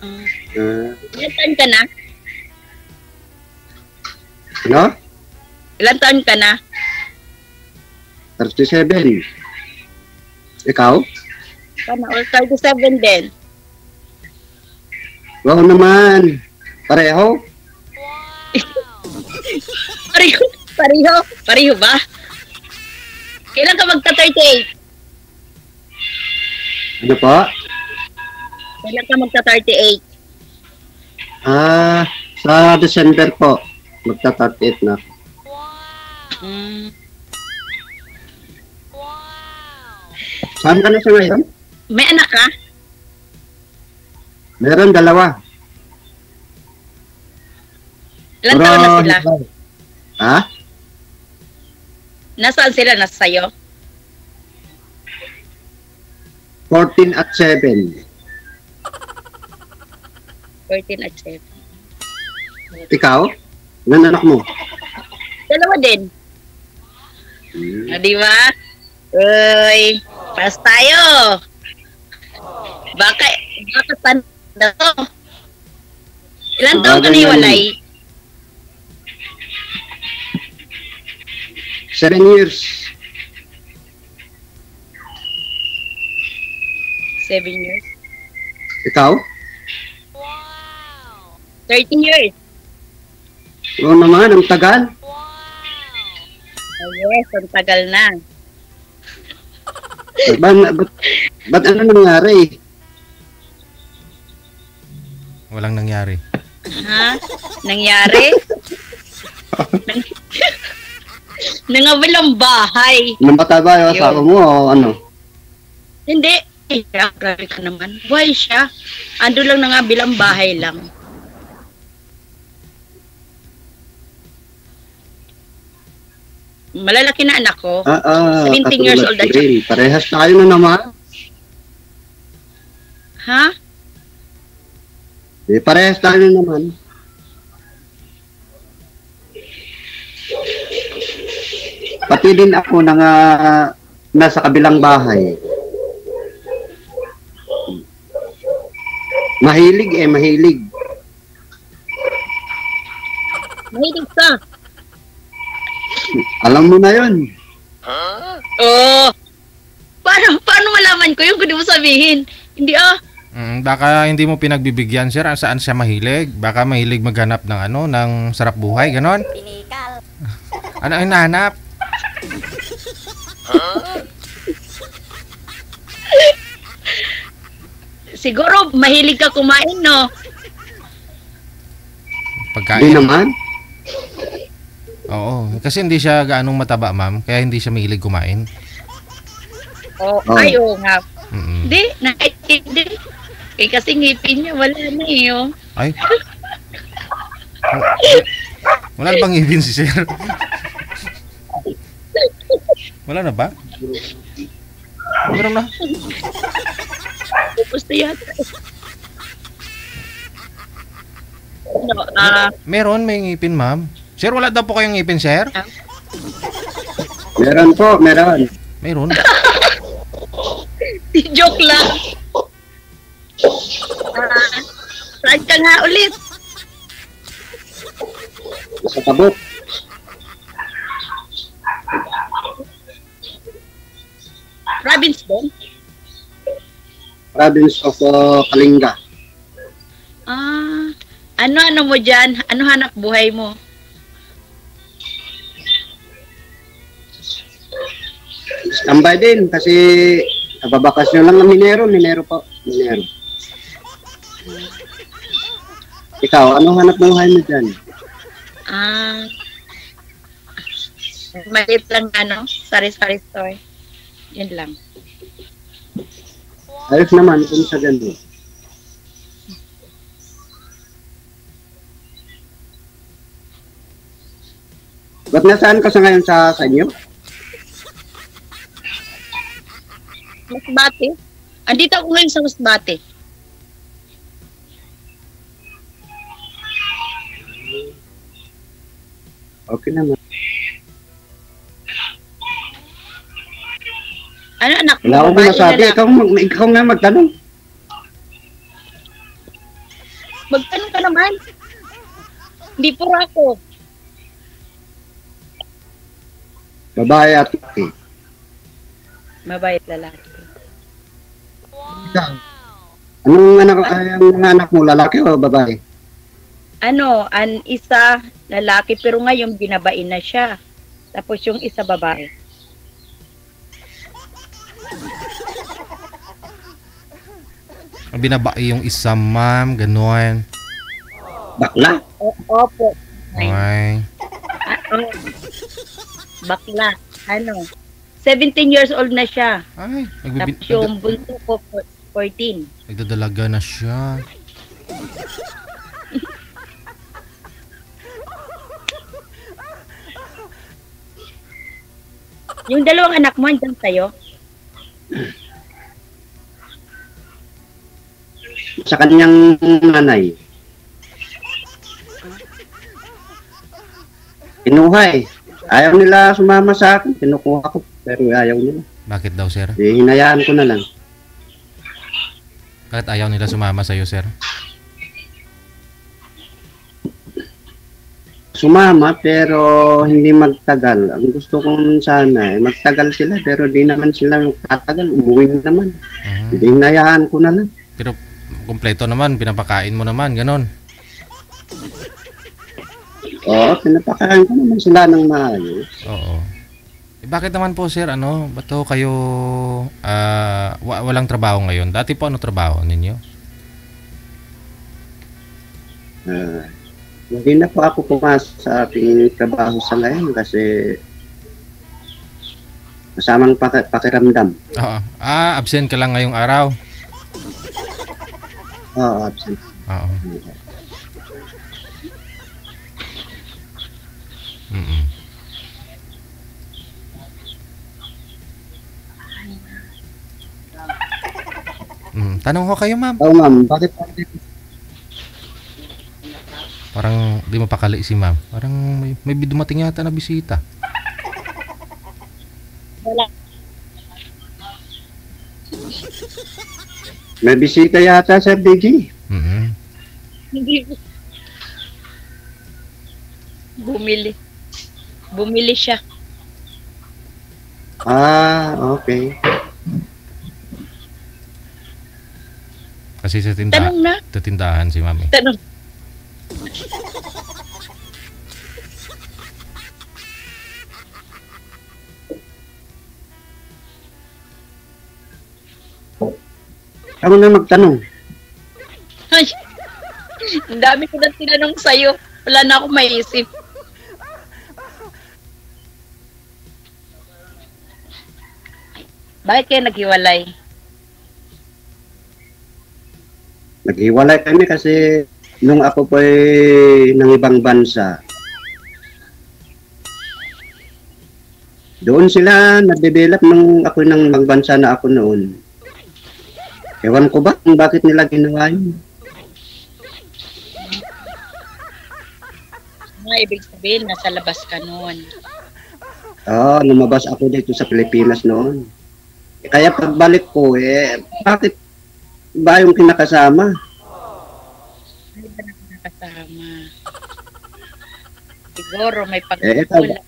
Ah, Ah, ilan taon ka na? ano? Ilan taon ka na? 37. Ikaw? Sana all 37 din. Wow naman. Pareho? Pareho, pareho, pareho ba? Kailan ka magta-38? Ano po? Kailan ka magta-38? Ah, sa December po. Magta-38 na. Mm. Saan ka na sa ngayon? May anak ka? Meron dalawa. Ilan Pero- taon na sila? Ha? Nasaan sila? Nasa sayo? 14 at 7. 14 at 7. Ikaw? Ilan anak mo? Dalawa din. Hmm. O, di ba? Uy, pas tayo. Baka, baka tan na to. Ilan taon ka Bagay na yan. iwalay? Seven years. Seven years. Ikaw? 13 years. Oo naman, ang tagal. Oh, yes, ang tagal na. Ba, ba't, ba't ano nangyari? Walang nangyari. Ha? Nangyari? Nang- Nangawalang bahay. Nang bata ba yung Yun. asawa mo o ano? Hindi. Eh, grabe ka naman. Buhay siya. Ando lang na nga bilang bahay lang. Malalaki na anak ko. Ah, ah, 17 years old rin. Parehas tayo na naman. Ha? Eh, parehas tayo na naman. Pati din ako na nga nasa kabilang bahay. Mahilig eh, mahilig. Mahilig ka. Alam mo na yun. Oo. Paano, paano malaman ko yung kundi mo sabihin? Hindi ah. Mm, baka hindi mo pinagbibigyan sir saan siya mahilig. Baka mahilig maghanap ng ano, ng sarap buhay, ganon. Ano ang hinahanap? Siguro mahilig ka kumain, no? Hindi Pagkain. naman. Oo, kasi hindi siya gaanong mataba, ma'am, kaya hindi siya mahilig kumain. Oo. Oh. Ay, oo nga. Mm. Hindi, nakikinig. Eh, kasi ngipin niya, wala na eh, oh. Ay. Wala na bang ngipin si sir? Wala na ba? Meron na. Gusto yata. Ano, ah, Meron, may ngipin, ma'am. Sir, wala daw po kayong ngipin, sir? Meron po, meron. Meron. joke lang. Ah, saan ka nga ulit? Sa kabot. Province doon? Province of uh, Kalinga. Ah, ano-ano mo dyan? Ano hanap buhay mo? Standby din kasi nababakasyon lang ng Minero. Minero po. Minero. Ikaw, anong hanap buhay mo dyan? Ah, maliit lang ano, sari-sari store. Yun lang. Ayos naman kung sa ganun. Ba't nasaan ka sa ngayon sa, sa inyo? Masbate? Andito ako ngayon sa Masbate. Okay naman. Ano anak? Wala akong Babae masabi. Ikaw, mag, ikaw nga magtanong. Magtanong ka naman. Hindi po ako. Babae at lalaki. Mabait lalaki. Ikaw. Anong anak, ay, ang mga anak mo, lalaki o babae? Ano, an isa lalaki pero ngayon binabain na siya. Tapos yung isa babae. Binabae yung isa, ma'am. Ganon. Bakla? O, opo. Okay. Ah, oh. Bakla. Ano? 17 years old na siya. Ay, nagbibi- Tapos yung bunso ko, 14. nagdadalaga na siya. Yung dalawang anak mo, andyan sa'yo? Sa kanyang nanay. Kinuha eh. Ayaw nila sumama sa akin. Kinukuha ko. Pero ayaw nila. Bakit daw, sir? Eh, hinayaan ko na lang. Bakit ayaw nila sumama sa'yo, sir? Sumama pero hindi magtagal. Ang gusto kong sana eh, magtagal sila pero di naman sila tatagal. Umuwi na naman. Hindi hinayaan ko na lang. Pero kumpleto naman, pinapakain mo naman, ganon. Oo, pinapakain ko naman sila ng maayos. Oo. Eh, bakit naman po, sir, ano, ba't ho kayo wa- walang trabaho ngayon? Dati po ano trabaho ninyo? Ah, hindi na po ako pumasok sa ating trabaho sa ngayon kasi kasamang paki- pakiramdam. Oo. Ah, absent ka lang ngayong araw. Oo, absent. Oo. Mm-mm. Mm, tanong ko kayo, ma'am. Oo, ma'am. Bakit? Parang di mapakali si ma'am. Parang may, may dumating yata na bisita. Wala. May bisita yata sa BG. Hindi. Bumili. Bumili siya. Ah, okay. Kasi sa tindahan, Tanong na. sa tindahan si ma'am. eh. Tanong. Ako na magtanong. Ay, ang dami ko na tinanong sa'yo. Wala na akong maisip. Bakit kayo naghiwalay? Naghiwalay kami kasi nung ako po ay ng ibang bansa. Doon sila na-develop nung ako ng ibang bansa na ako noon. Ewan ko ba kung bakit nila ginawa yun. Mga ibig sabihin, nasa labas ka noon. Oo, lumabas ako dito sa Pilipinas noon. Kaya pagbalik ko, eh, bakit ba yung kinakasama? Ano ba na nakasama? Siguro may Eh, ikaw pagkukulang.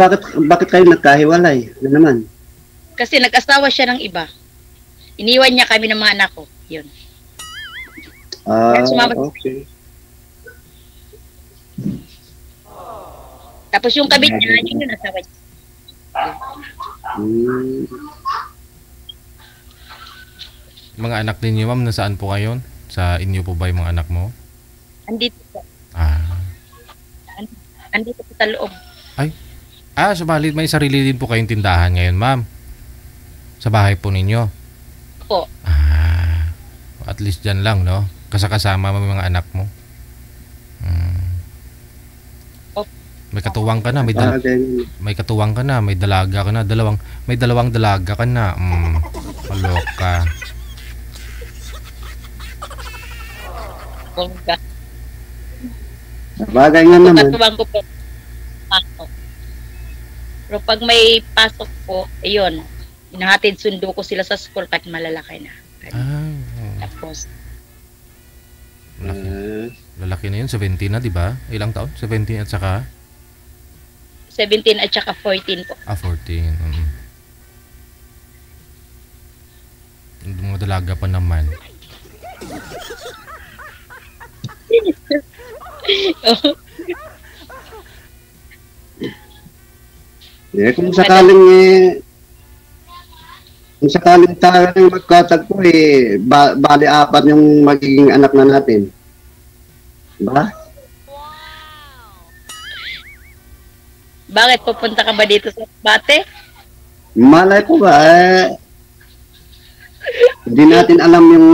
Bakit, bakit kayo nagkahiwalay? Ano naman? Kasi nag-asawa siya ng iba. Iniwan niya kami ng mga anak ko. Yun. Ah, sumama- okay. Tapos yung kabit niya, yun yung asawa niya. Hmm. Mga anak ninyo, ma'am, nasaan po ngayon? Sa inyo po ba yung mga anak mo? Andito po. Andito po sa loob. Ah, subalit may sarili din po kayong tindahan ngayon, ma'am. Sa bahay po ninyo. Po. Ah. At least dyan lang, no? Kasakasama mo mga anak mo. Hmm. May katuwang ka na, may, dal- may katuwang ka na, may dalaga ka na, dalawang, may dalawang dalaga ka na. Mm, maloka. Bongga. Bagay nga naman. Katuwang ko po. Pasok. Pero pag may pasok po, ayun. Inahatid sundo ko sila sa school kahit malalaki na. Ah. Tapos, Lalaki, Ah, lalaki na yun, 17 na, di ba? Ilang taon? 17 at saka 17 at saka 14 po. ah, 14. Mm. Yung Mga dalaga pa naman. eh, kung sakaling eh, kung sakaling tayo magkatagpo eh, ba, bali apat yung magiging anak na natin. Diba? Bakit pupunta ka ba dito sa Bate? Malay ko ba, eh, hindi natin alam yung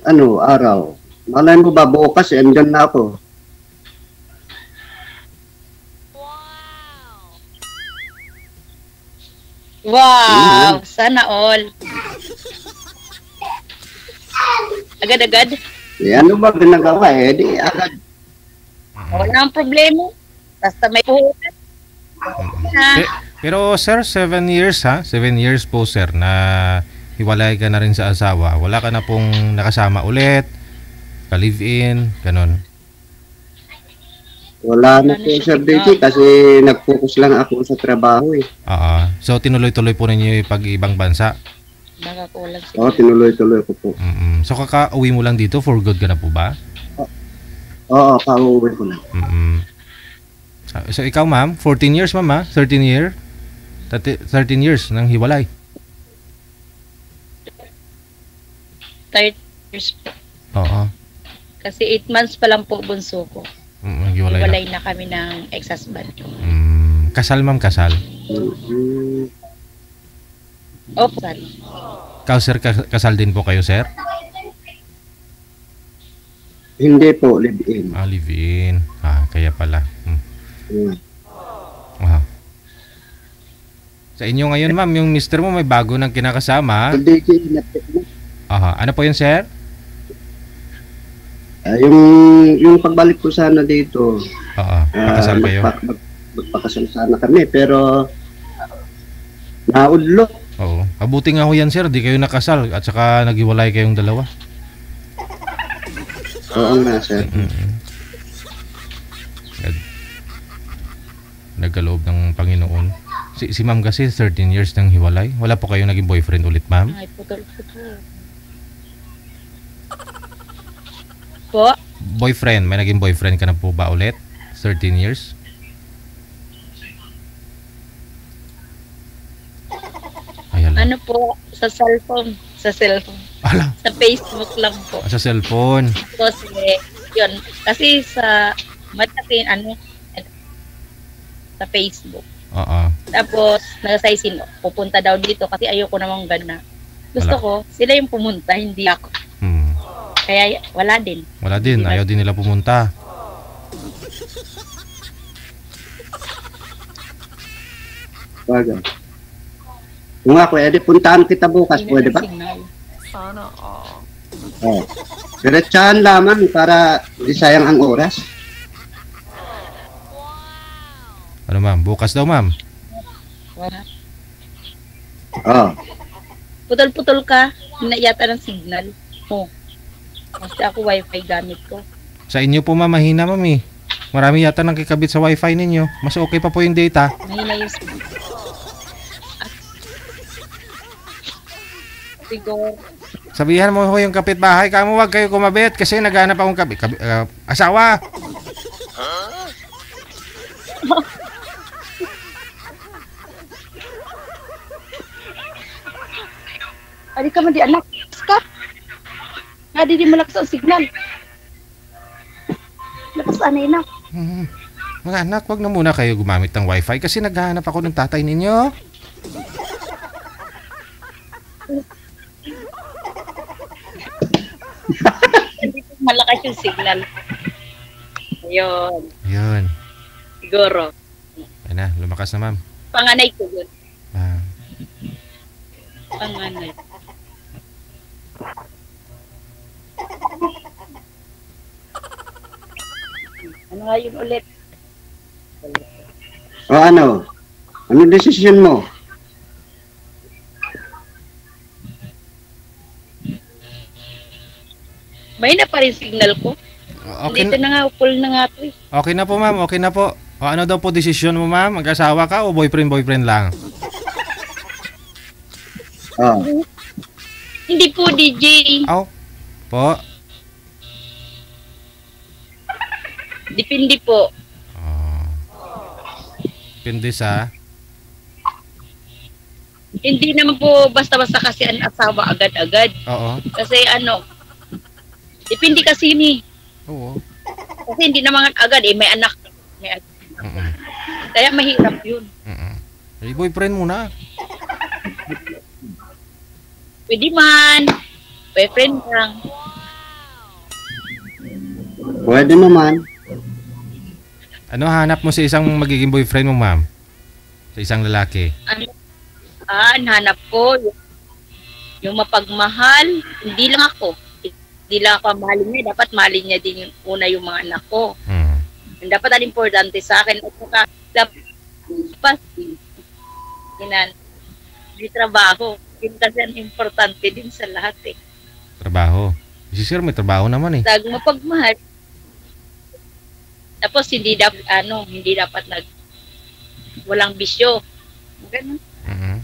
ano, araw. Malay mo ba bukas, eh, andyan na ako. Wow! Sana all. Agad-agad? Eh, ano ba ginagawa eh? Di agad. Wala ang problema. Basta may puhunan. Ha? Pe- pero sir, 7 years ha? 7 years po sir na hiwalay ka na rin sa asawa. Wala ka na pong nakasama ulit, ka-live-in, ganun. Wala na Wala na po, siya Sir. Dicky, kasi nag-focus lang ako sa trabaho eh. Oo. So tinuloy-tuloy po ninyo yung pag-ibang bansa. Baka kulang Oo, siguro. tinuloy-tuloy ko po. mm So kaka-uwi mo lang dito for good ka na po ba? Oo, kauwi ko na. mm So ikaw ma'am, 14 years ma'am ha? 13 year? 30 13 years nang hiwalay. 30 years po. Oo. Kasi 8 months pa lang po bunso ko. Mm, hiwalay, na. Na kami ng ex-husband ko. Mm, kasal ma'am, kasal. Mm, Opo, sorry. Ikaw sir, kas- kasal din po kayo sir? hindi po, live-in. Ah, live-in. Ah, kaya pala. Mm. Mm. Wow. Sa inyo ngayon, ma'am, yung mister mo may bago nang kinakasama. Sir nat- Aha. Ano po yun, sir? Ah, yung, yung pagbalik ko sana dito, Oo. ah, Pakasal kayo. magpa- mag- magpakasal sana kami, pero naudlo. Oo. Mabuti nga ho yan, sir. Di kayo nakasal at saka naghiwalay kayong dalawa. Oo nga, sir. Nag- Nagkaloob ng Panginoon. Si, si ma'am kasi 13 years nang hiwalay. Wala po kayong naging boyfriend ulit, ma'am? Ay, putol-putol. Po? Boyfriend. May naging boyfriend ka na po ba ulit? 13 years? Lang. Ano po? Sa cellphone. Sa cellphone. Ala, Sa Facebook lang po. sa cellphone. Kasi, yun. Kasi sa, matakin, ano, sa Facebook. Oo. Tapos, nagsaisin, pupunta daw dito kasi ayoko namang gana. Gusto Wala. ko, sila yung pumunta, hindi ako. Kaya, wala din. Wala din. Ayaw din nila pumunta. Baga. Kung ako, edi puntahan kita bukas, Hindi pwede ba? signal. Oo. Diretsahan lamang para di sayang ang oras. Ano ma'am? Bukas daw ma'am. Wala. Oo. Putol-putol ka, hindi na yata ng signal. Oh. Kasi ako wifi gamit ko. Sa inyo po ma'am, mahina ma'am eh. Marami yata nang kikabit sa wifi ninyo. Mas okay pa po yung data. Mahina yung. Ah. Siguro. Sabihan mo ho yung kapitbahay, kamo wag kayo kumabit kasi naghanap akong kabit. Kabi, ah, asawa! Ali ka man di anak. Nga di di malakas ang signal. Lakas anay na. Hmm. Mga anak, wag na muna kayo gumamit ng wifi kasi naghahanap ako ng tatay ninyo. Malakas yung signal. Ayun. Yun. Siguro. Ayun na, lumakas na ma'am. Panganay ko yun. Ah, Panganay. Ano nga yun ulit? O ano? Ano desisyon mo? May na pa rin signal ko. Okay, Dito na nga, full na nga to eh. okay na po ma'am, okay na po. O ano daw po desisyon mo ma'am? Mag-asawa ka o boyfriend-boyfriend lang? Oh. Hindi po, DJ. Aw, po. Depende po. Oh. Depende sa... Hindi naman po basta-basta kasi ang asawa agad-agad. Oo. Kasi ano, depende kasi ni. Oo. Kasi hindi naman agad eh, may anak. May anak. Mm-mm. Kaya mahirap yun. Mm-mm. Eh, boyfriend muna. Pwede man. Boyfriend lang. Pwede naman. Ano hanap mo sa isang magiging boyfriend mo ma'am? Sa isang lalaki? Ano, ah, hanap ko yung, yung mapagmahal. Hindi lang ako. Hindi lang ako mahalin niya. Dapat mahalin niya din yung una yung mga anak ko. Mm. Ang dapat ang importante sa akin. At saka, dapat, inan, may trabaho. Yun kasi ang importante din sa lahat eh. Trabaho. Si sir may trabaho naman eh. Tag mapagmahal. Tapos hindi dapat ano, hindi dapat nag walang bisyo. Ganun. mm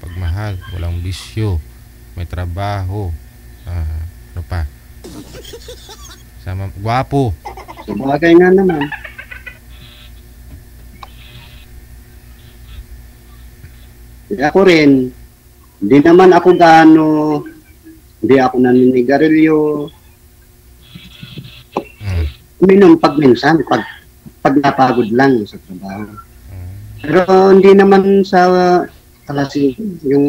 Pagmahal, walang bisyo, may trabaho. Ah, ano pa? Sama, gwapo. Sabagay nga naman. Ako rin, hindi naman ako gaano, hindi ako naninigarilyo. Mm. Uminom pag minsan, pag, pag napagod lang sa trabaho. Mm. Pero hindi naman sa kalasi, yung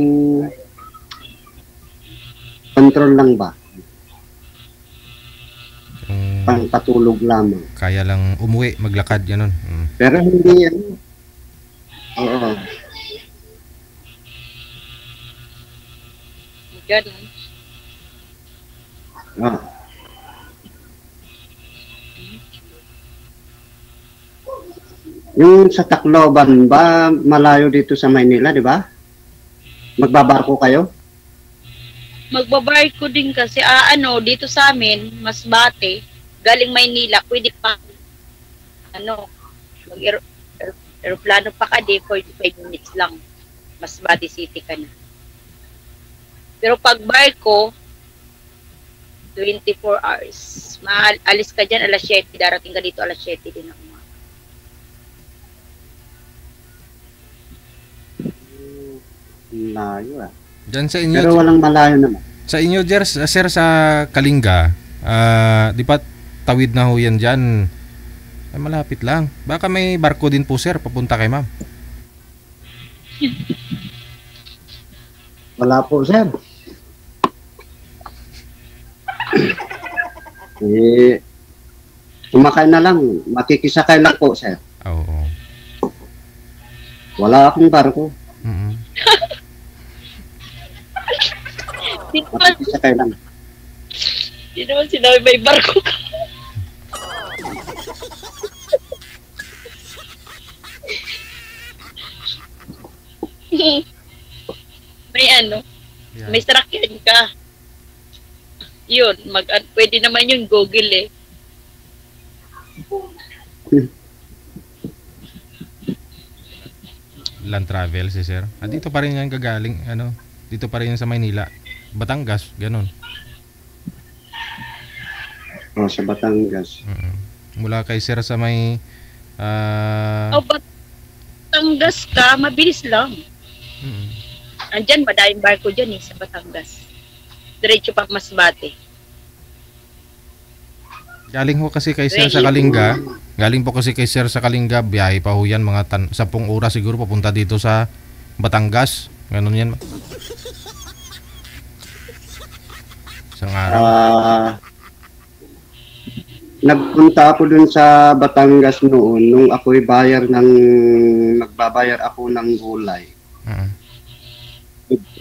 control lang ba? Kung Pang patulog lamang. kaya lang umuwi, maglakad, ganun. Mm. Pero hindi ano. Oo. Ganun. Ah. Yung sa Tacloban ba, malayo dito sa Maynila, di ba? Magbabarko kayo? Magbabarko din kasi ah, ano dito sa amin, mas bate, galing Maynila, pwede pa ano, mag aer- aer- aeroplano pa ka di 45 minutes lang. Mas bate city ka na. Pero pag barko 24 hours. Maalis ka dyan alas 7, darating ka dito alas 7 din ako. Malayo ah. Diyan sa inyo, Pero walang malayo naman. sa inyo, Jers, sir, sa Kalinga, ah, di pa tawid na ho yan dyan? Ay, malapit lang. Baka may barko din po, sir, papunta kay ma'am. Wala po, sir. Eh, sumakay na lang. Makikisakay lang po, sir. Oo. Wala akong barko. Naman, Makikisakay lang. di naman sinabi may barko ka. may ano, Yan. may sakyan ka. Yun, mag, an- pwede naman yun Google eh. Land travel si sir. Ah, dito pa rin yan gagaling, ano, dito pa rin yan sa Maynila. Batangas, ganun. Oh, sa Batangas. Mm-mm. Mula kay sir sa may ah O, Batangas ka, mabilis lang. mm-mm. Andyan, madaming barko dyan eh, sa Batangas. Diretso pa Masbate. Galing ho kasi kay sir sa Kalinga. Galing po kasi kay sir sa Kalinga, biyahe pa ho yan mga tan 10 oras siguro papunta dito sa Batangas. Ganun yan. Isang araw. Ah, nagpunta ako dun sa Batangas noon nung ako'y bayar ng nagbabayar ako ng gulay. Mm.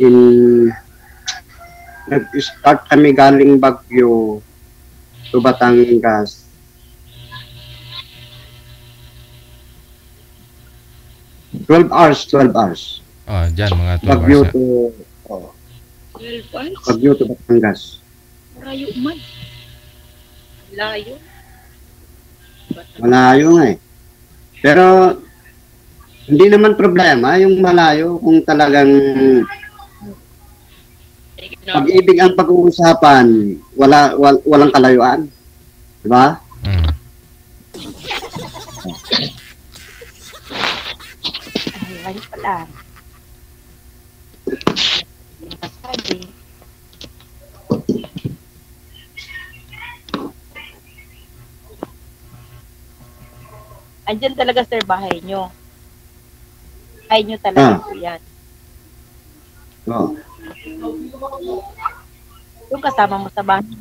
In nag-start kami galing Bagyo to Batangas. Twelve hours, 12 hours. Oh, diyan mga 12 Bagyo hours. to oh, 12 hours? Bagyo to Batangas. Marayo man. Layo. Malayo nga eh. Pero, hindi naman problema yung malayo kung talagang pag-ibig ang pag-uusapan, wala, wal, walang kalayuan. Diba? Mm. Ay, pala. Masabi. Andyan talaga sir bahay nyo. Bahay nyo talaga Ah. po yan. Oo. Yung kasama mo sa bahay.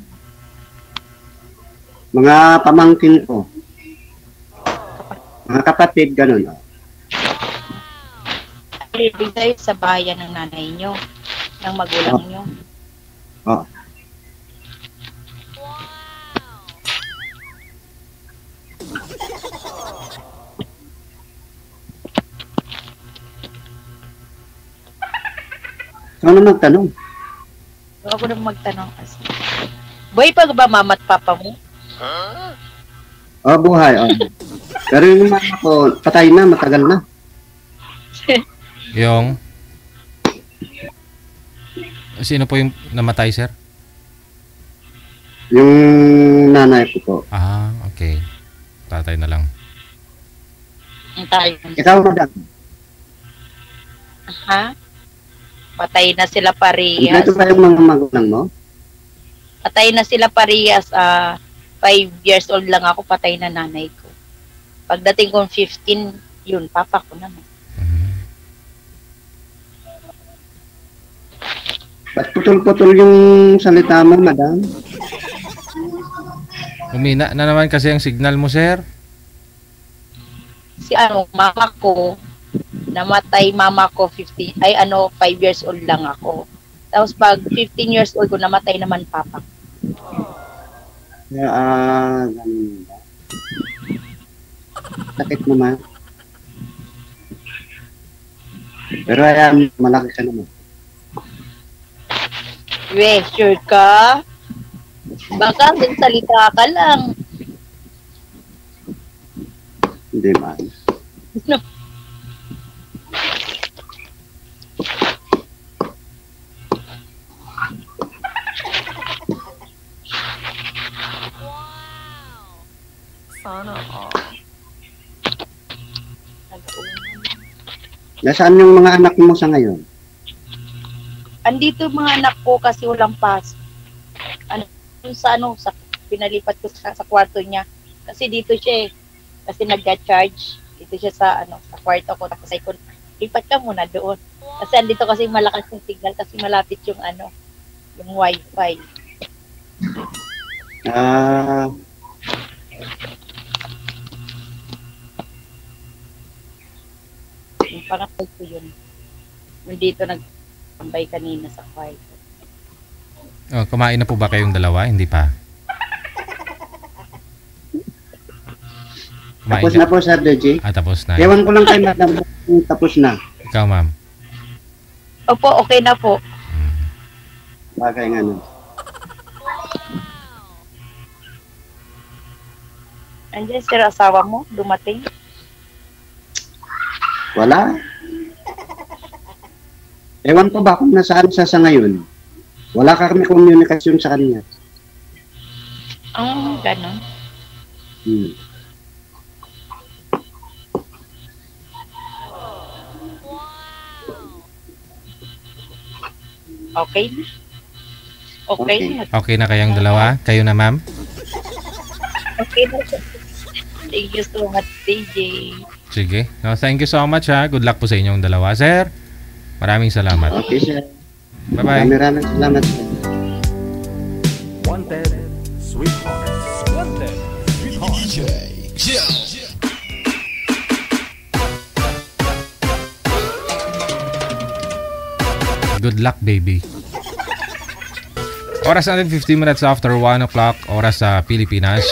Mga pamangkin ko. Mga kapatid, ganun. Living tayo sa bayan ng nanay nyo. Ng magulang nyo. Oo. Ano magtanong? Huwag ako nang magtanong kasi. Boy, pag ba mama at papa mo? Oh, buhay. Oh. Pero yung mama ko, patay na, matagal na. Yung Sino po yung namatay, sir? Yung nanay ko po. Ah, okay. Tatay na lang. Ang tayo. Ikaw, madam. Ha? Patay na sila parehas. Ito ba yung mga magulang mo? Patay na sila parehas. Ah, five years old lang ako, patay na nanay ko. Pagdating kong 15, yun, papa ko naman. Ba't putol-putol yung salita mo, madam? Umina na naman kasi ang signal mo, sir. Si ano, mama ko, namatay mama ko 15, ay ano, 5 years old lang ako. Tapos pag 15 years old ko, namatay naman papa ko. Ah, ganun ba? Sakit naman. Pero ayan, malaki ka naman. We, sure ka? Baka salita ka lang. Hindi man. Nasaan yung mga anak mo sa ngayon? andito mga anak ko kasi walang pass. Ano, sa ano, sa, pinalipat ko sa, sa kwarto niya. Kasi dito siya eh. Kasi nag-charge. Dito siya sa, ano, sa kwarto ko. Tapos ay ko, lipat ka muna doon. Kasi andito kasi malakas yung signal kasi malapit yung ano, yung wifi. Ah, Yung pangatay ko yun. Yung dito nagtambay kanina sa kwarto. Oh, kumain na po ba kayong dalawa? Hindi pa. Kumain tapos ka- na po, Sir Deji. Ah, tapos na. Ewan ko lang kay madam tapos na. Ikaw, ma'am. Opo, okay na po. Mm. Bagay nga nun. Andiyan sir, asawa mo, dumating. Wala. Ewan ko ba kung nasaan siya sa ngayon. Wala ka kami komunikasyon sa kanya. Ah, ganon. Hmm. Okay na. Okay, Okay. na. Okay na kayang dalawa? Kayo na, ma'am? Okay na. Thank you so much, DJ. Sige. No, thank you so much, ha. Good luck po sa inyong dalawa, sir. Maraming salamat. Okay, sir. Bye-bye. Maraming salamat. sir. Wanted, sweethearts. Wanted, sweethearts. Good luck, baby. Oras natin 15 minutes after 1 o'clock, oras sa Pilipinas.